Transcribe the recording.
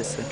isso